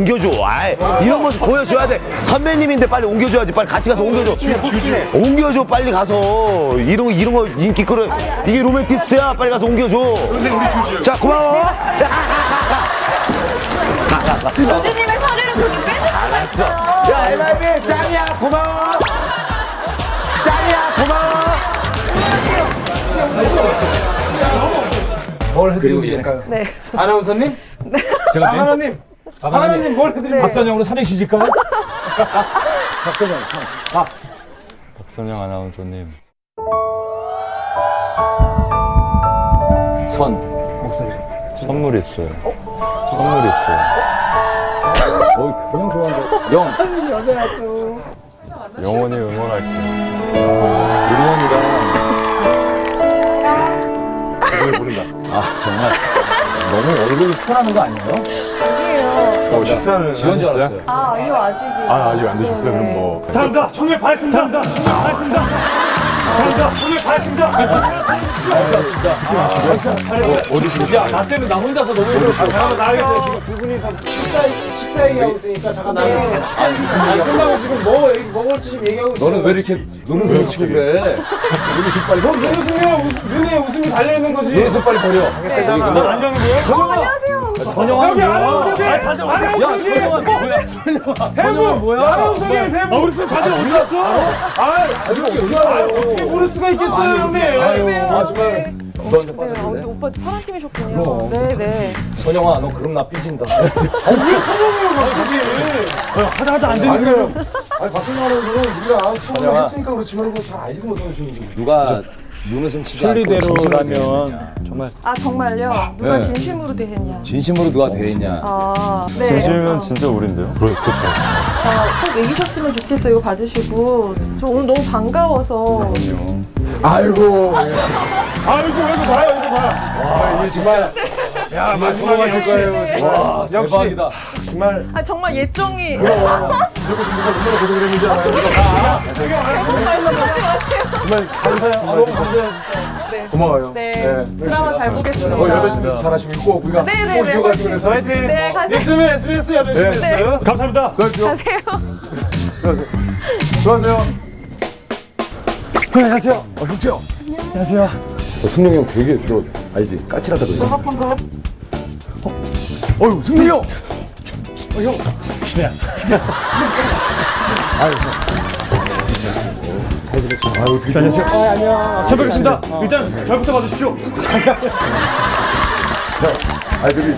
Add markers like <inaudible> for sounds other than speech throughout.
옮겨줘. 아이, 이런 모습 보여줘야 돼. 선배님인데 빨리 옮겨줘야지. 빨리 같이 가서 옮겨줘. 옮겨줘, 빨리 가서. 이런 거, 이런 거 인기 끌어. 이게 로맨티스트야. 빨리 가서 옮겨줘. 근데 우리 주시요. 자, 고마워. 교주님의 서류를 그렇게 뺏을 수가 있어요. 야, MIB 짱이야. 고마워. 짱이야. 고마워. 뭘 해드리면 될까요? 네. 아나운서님? 제가 박하나님? 박하나님 뭘 해드리면 박선영으로 삼행시 질까요? <laughs> 박선영. 박선영 아나운서님 선. 선물 있어요. 선물 있어요. 어, <laughs> 그냥 좋아한다. 영. 영원히 응원할게요. 응원이랑. 노래 부른다. 아, 정말. 너무 얼굴이 편하는 거 아니에요? 아니에요. 어, 식사는 지원 줄 하셨어요? 알았어요. 아, 아니요, 아직이. 아, 아직 안 드셨어요? 그럼 뭐. 감사합니다. 정말 반갑습니다. 감사합니다. 반갑습니다. 감사합니다. 정말 반갑습니다. 어디 야, 나 때문에 나 혼자서 너무 힘들었어. 잠깐만 나가겠어요. 지금 두 분이서 식사, 식사 얘기하고 있으니까 잠깐. 아, 무슨 아? 끝나고 지금 뭐 먹을지 지금 얘기하고 있어요. 너는 왜 이렇게 눈웃음을 치고 그래? 눈웃음 빨리 너 눈웃음이야, 웃음, 눈에 웃음이 달려있는 거지. 눈웃음 빨리 버려. 너 안녕하세요. 어, 안녕하세요. 선영아 여기? 아나운서님. 야, 선영아 뭐야? 선영아 뭐야? 아나운서님 대부. 우리 편 다들 어디 갔어? 아, 이거 어떻게 알아요? 어떻게 모를 수가 있겠어요, 형님. 아유, 아, 정말. 너한테 네, 아, 빠졌네. 오빠 파란 팀이셨군요. 네, 네. 선영아, 너 그럼 나 삐진다. 하다 하다 안 되는 거예요. 아니, 박선영 아나운서는 수업을 선영아. 했으니까 그렇지만 그거 잘 알지도 못하시는 분. 누가 눈웃음 치지 대했냐. 정말 아, 정말요? 누가 네. 진심으로 대했냐? 진심으로 누가 대했냐. 아, 네. 진심이면 어, 진짜 우린데요. 아, 꼭 이기셨으면 좋겠어요. 이거 받으시고. 저 오늘 너무 반가워서. 아이고. 아이고 이거 봐요 이거 봐요. 아, 이게 정말. 야, 마지막에 역시. 거예요. 와, 역시. 대박이다. 정말. 아, 정말 예정이. 이적고 싶어서 얼마나 고생을 했는지 알아요. 제목 말씀하지 마세요. 정말 감사해요. 아, 너무 감사해요. 네. 고마워요. 네. 드라마 잘 보겠습니다. 어, 8시도 잘하시고 꼭 우리가 네, 네, 꼭 네. 이어가기로 해서 화이팅. 네, 가세요. 있으면 SBS 8시 네. 됐어요. 감사합니다. 가세요. 수고하세요. 안녕하세요. 어, 형제요. 안녕하세요. 승룡이 형 되게 너 알지? 까칠하다 그러지? 어휴, 승리 형. 안녕하세요. 아, 안녕. 잘 뵙겠습니다. 일단 절부터 받으십시오. 아, 저기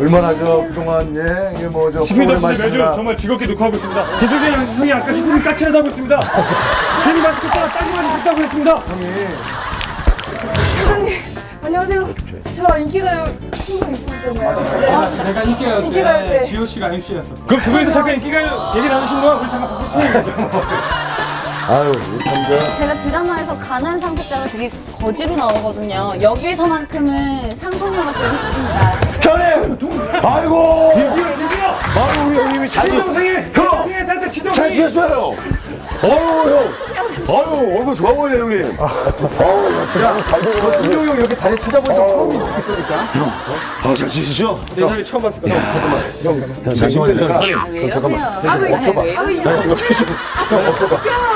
얼마나 저 그동안 예, 이게 뭐저 시민 덕분에 매주 정말 즐겁게 녹화하고 있습니다. 재석이 형, 형이 아까 히트를 까칠하다고 했습니다. 괜히 맛있겠다, 딴거 맛있다고 했습니다. 안녕하세요. 저 인기가요 친구 있으시잖아요. 내가 인기가요 인기가요 때. 지호 씨가 MC였었어. 그럼 두 분이서 잠깐 인기가요 얘기 나누신 거야? 우리 잠깐 바꿀 아유, 참자. 제가 드라마에서 가난 상속자가 되게 거지로 나오거든요. 여기에서만큼은 상속녀가 되고 싶습니다. 형님! 아이고! 드디어 드디어 아유, 우리 형님이 잘, 친동생이 형! 친동생이 잘 친동생이 지냈어요! 어유 형! 아유, 얼굴 좋아 보이네, 형님. 너 승룡이 형 이렇게 자리 찾아본 적 처음이지. 아, 잘 지내시죠? 내 자리 처음 봤을 거야. 형, 잠시만요. 왜 잠깐만. 아유, 왜 이러세요?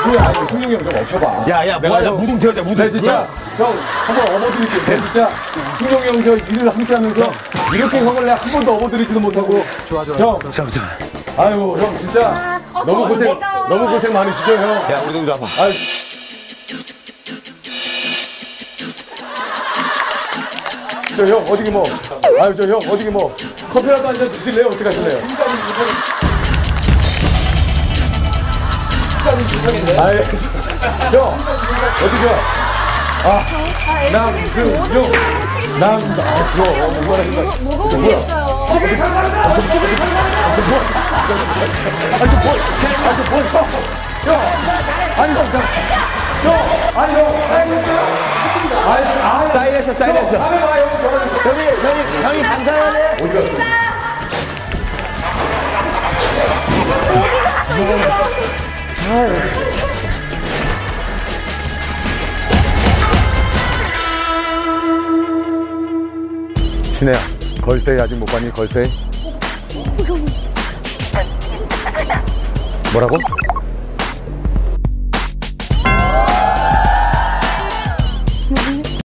승룡이 아니 승룡이 형 좀 엎혀봐. 야, 야, 뭐하냐, 무등 태우자, 무등. 네, 진짜 형 한번 업어드릴게요. 네, 진짜 승룡이 형 저 일을 함께 하면서 이렇게 형을 내가 한 번도 업어드리지도 못하고 좋아 좋아 형 잠시만. 아유 형 진짜 어, 너무 고생? 너무 고생 많으시죠 형. 야, 우리 동자 와봐. 아유 저 형 어디기 뭐 아유 저 형 어디기 뭐 커피라도 한 잔 드실래요? 어떻게 하실래요? 아유 형 어디죠? 아 남승용 남 아, 그거 얼마나 힘들어 무거운 게 있어요. 아니 형, 자, 형, 아니 형, 사인했어요? 아니, 아, 사인했어, 사인했어. 다음에 와요, 저랑 형님, 형님, 형님 감사하네. 어디 갔어? 신혜야, 걸스 걸세 아직 못 봤니 걸세 뭐라고?